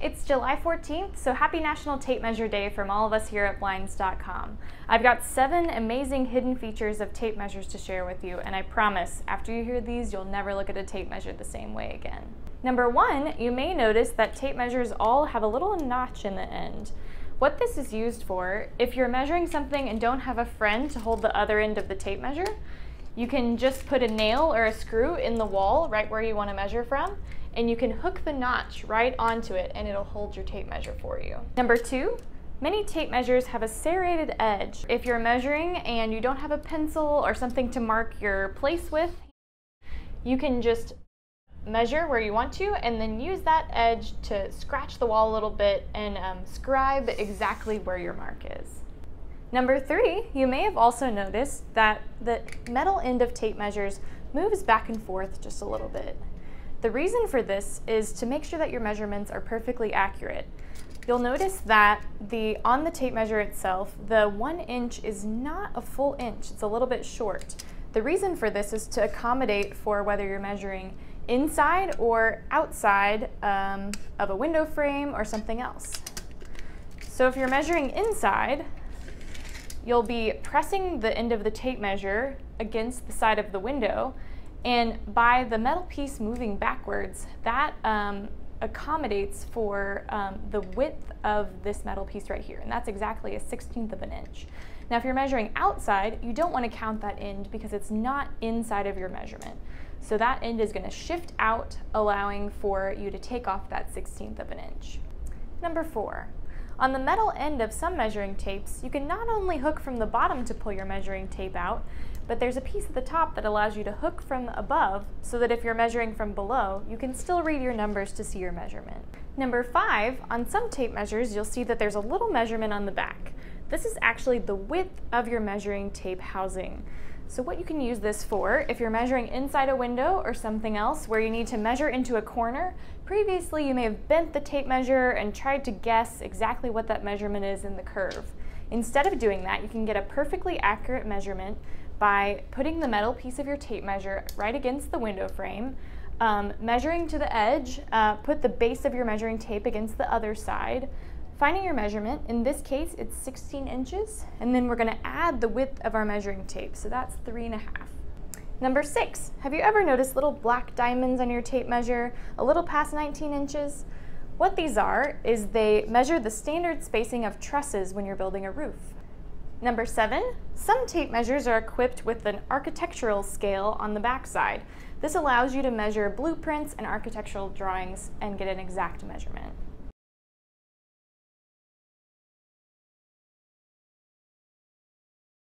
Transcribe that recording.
It's July 14th, so happy National Tape Measure Day from all of us here at Blinds.com. I've got seven amazing hidden features of tape measures to share with you, and I promise after you hear these, you'll never look at a tape measure the same way again. Number one, you may notice that tape measures all have a little notch in the end. What this is used for, if you're measuring something and don't have a friend to hold the other end of the tape measure, you can just put a nail or a screw in the wall right where you want to measure from, and you can hook the notch right onto it and it'll hold your tape measure for you. Number two, many tape measures have a serrated edge. If you're measuring and you don't have a pencil or something to mark your place with, you can just measure where you want to and then use that edge to scratch the wall a little bit and um, scribe exactly where your mark is. Number three, you may have also noticed that the metal end of tape measures moves back and forth just a little bit. The reason for this is to make sure that your measurements are perfectly accurate. You'll notice that the on the tape measure itself, the one inch is not a full inch, it's a little bit short. The reason for this is to accommodate for whether you're measuring inside or outside um, of a window frame or something else. So if you're measuring inside, you'll be pressing the end of the tape measure against the side of the window, and by the metal piece moving backwards, that um, accommodates for um, the width of this metal piece right here, and that's exactly a 16th of an inch. Now if you're measuring outside, you don't want to count that end because it's not inside of your measurement. So that end is going to shift out, allowing for you to take off that 16th of an inch. Number four, on the metal end of some measuring tapes, you can not only hook from the bottom to pull your measuring tape out, but there's a piece at the top that allows you to hook from above so that if you're measuring from below, you can still read your numbers to see your measurement. Number five, on some tape measures, you'll see that there's a little measurement on the back. This is actually the width of your measuring tape housing. So what you can use this for, if you're measuring inside a window or something else where you need to measure into a corner, previously you may have bent the tape measure and tried to guess exactly what that measurement is in the curve. Instead of doing that, you can get a perfectly accurate measurement by putting the metal piece of your tape measure right against the window frame, um, measuring to the edge, uh, put the base of your measuring tape against the other side, Finding your measurement, in this case it's 16 inches, and then we're going to add the width of our measuring tape, so that's three and a half. Number six, have you ever noticed little black diamonds on your tape measure, a little past 19 inches? What these are is they measure the standard spacing of trusses when you're building a roof. Number seven, some tape measures are equipped with an architectural scale on the backside. This allows you to measure blueprints and architectural drawings and get an exact measurement.